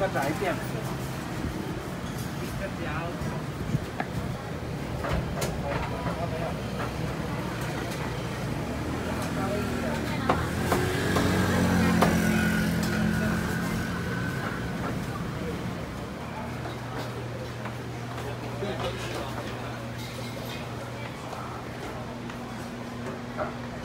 có trái tiền Thank you.